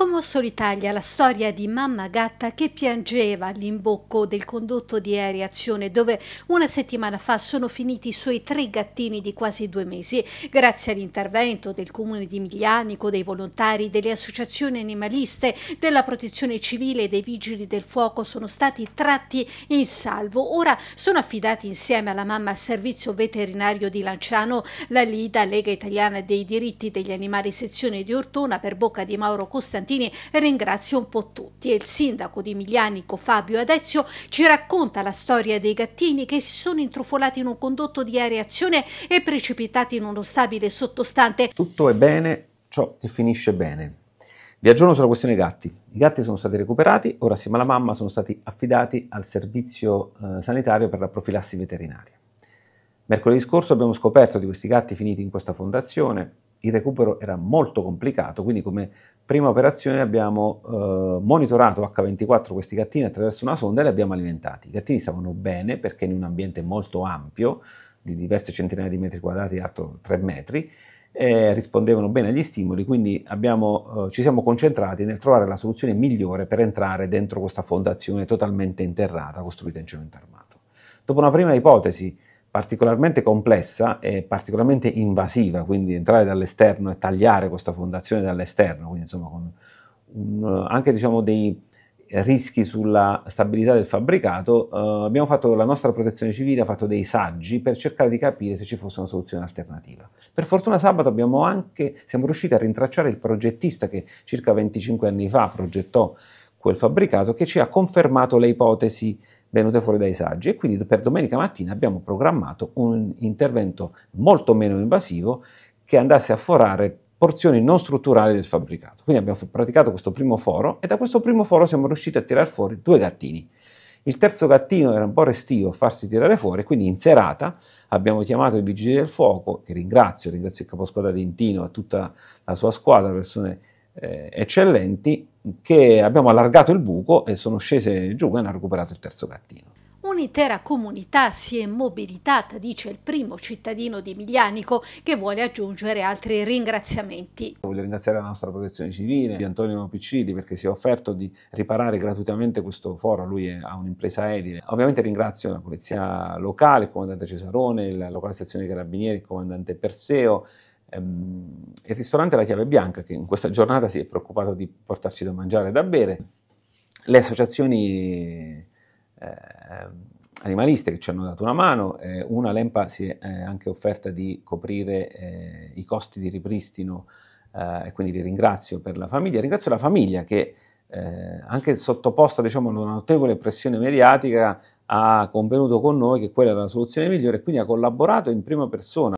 commosso l'Italia la storia di mamma gatta che piangeva all'imbocco del condotto di aereazione dove una settimana fa sono finiti i suoi tre gattini di quasi due mesi. Grazie all'intervento del comune di Miglianico, dei volontari, delle associazioni animaliste, della protezione civile e dei vigili del fuoco sono stati tratti in salvo. Ora sono affidati insieme alla mamma al servizio veterinario di Lanciano, la LIDA, Lega Italiana dei diritti degli animali sezione di Ortona per bocca di Mauro Costantino Costantini ringrazia un po' tutti e il sindaco di Miglianico Fabio Adezio ci racconta la storia dei gattini che si sono intrufolati in un condotto di areazione e precipitati in uno stabile sottostante. Tutto è bene ciò che finisce bene. Vi aggiorno sulla questione gatti. I gatti sono stati recuperati, ora assieme alla mamma sono stati affidati al servizio eh, sanitario per la profilassi veterinaria. Mercoledì scorso abbiamo scoperto di questi gatti finiti in questa fondazione, il recupero era molto complicato, quindi come prima operazione abbiamo eh, monitorato H24 questi gattini attraverso una sonda e li abbiamo alimentati. I gattini stavano bene perché in un ambiente molto ampio, di diverse centinaia di metri quadrati, alto 3 metri, eh, rispondevano bene agli stimoli, quindi abbiamo, eh, ci siamo concentrati nel trovare la soluzione migliore per entrare dentro questa fondazione totalmente interrata, costruita in cemento armato. Dopo una prima ipotesi, particolarmente complessa e particolarmente invasiva, quindi entrare dall'esterno e tagliare questa fondazione dall'esterno, quindi insomma con un, anche diciamo dei rischi sulla stabilità del fabbricato, eh, abbiamo fatto, la nostra protezione civile ha fatto dei saggi per cercare di capire se ci fosse una soluzione alternativa. Per fortuna sabato abbiamo anche, siamo riusciti a rintracciare il progettista che circa 25 anni fa progettò quel fabbricato che ci ha confermato le ipotesi venute fuori dai saggi e quindi per domenica mattina abbiamo programmato un intervento molto meno invasivo che andasse a forare porzioni non strutturali del fabbricato. Quindi abbiamo praticato questo primo foro e da questo primo foro siamo riusciti a tirare fuori due gattini. Il terzo gattino era un po' restivo a farsi tirare fuori, quindi in serata abbiamo chiamato i vigili del fuoco, che ringrazio, ringrazio il caposquadra di Intino e tutta la sua squadra, persone eh, eccellenti, che abbiamo allargato il buco e sono scese giù e hanno recuperato il terzo gattino. Un'intera comunità si è mobilitata, dice il primo cittadino di Miglianico, che vuole aggiungere altri ringraziamenti. Voglio ringraziare la nostra protezione civile, di Antonio Piccilli, perché si è offerto di riparare gratuitamente questo foro, lui ha un'impresa edile. Ovviamente ringrazio la polizia locale, il comandante Cesarone, la locale sezione dei carabinieri, il comandante Perseo, il ristorante La Chiave Bianca, che in questa giornata si è preoccupato di portarci da mangiare e da bere, le associazioni eh, animaliste che ci hanno dato una mano, eh, una Lempa si è eh, anche offerta di coprire eh, i costi di ripristino e quindi li ringrazio per la famiglia, ringrazio la famiglia che anche sottoposta diciamo, a una notevole pressione mediatica ha convenuto con noi che quella era la soluzione migliore e quindi ha collaborato in prima persona